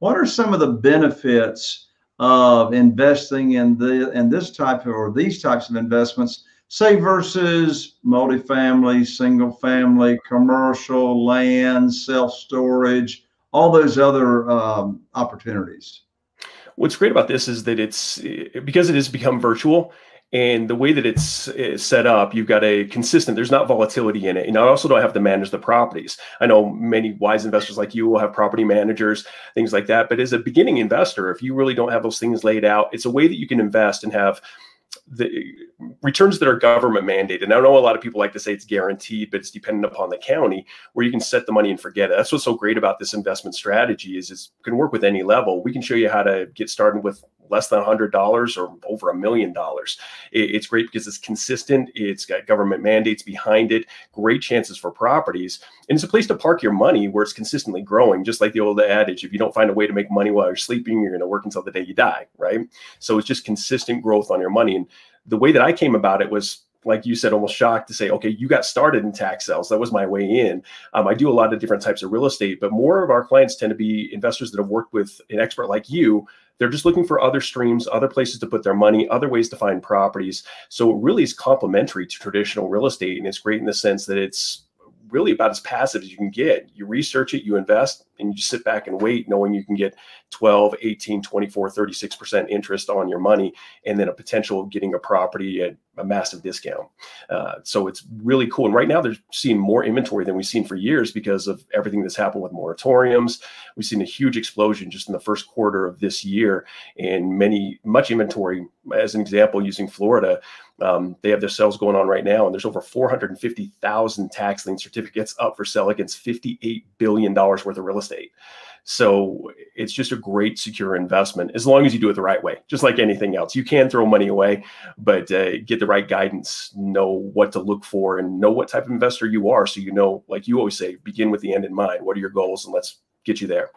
What are some of the benefits of investing in the in this type of, or these types of investments, say versus multifamily, single family, commercial, land, self storage, all those other um, opportunities? What's great about this is that it's because it has become virtual and the way that it's, it's, set up you've got a consistent there's not volatility in it. And i also don't have to manage the properties. I know many wise investors like you will have property managers things like that. But as a beginning investor if you really don't have those things laid out it's a way that you can invest and have the returns that are government mandated. And I know a lot of people like to say it's guaranteed, but it's dependent upon the county where you can set the money and forget it. That's what's so great about this investment strategy is it can work with any level. We can show you how to get started with less than $100 or over a million dollars. It's great because it's consistent. It's got government mandates behind it, great chances for properties. And it's a place to park your money where it's consistently growing, just like the old adage if you don't find a way to make money while you're sleeping, you're going to work until the day you die, right? So it's just consistent growth on your money. And the way that I came about it was like you said, almost shocked to say, okay, you got started in tax sales. That was my way in. Um, I do a lot of different types of real estate, but more of our clients tend to be investors that have worked with an expert like you. They're just looking for other streams, other places to put their money, other ways to find properties. So it really is complementary to traditional real estate. And it's great in the sense that it's really about as passive as you can get. You research it, you invest, and you just sit back and wait, knowing you can get 12, 18, 24, 36% interest on your money, and then a potential of getting a property at a massive discount. Uh, so it's really cool. And right now, they're seeing more inventory than we've seen for years because of everything that's happened with moratoriums. We've seen a huge explosion just in the first quarter of this year, and many much inventory. As an example, using Florida, um, they have their sales going on right now, and there's over 450,000 tax lien certificates up for sale against 58 billion dollars worth of real estate. So it's just a great secure investment as long as you do it the right way, just like anything else. You can throw money away, but uh, get the right guidance, know what to look for, and know what type of investor you are. So you know, like you always say, begin with the end in mind. What are your goals, and let's get you there.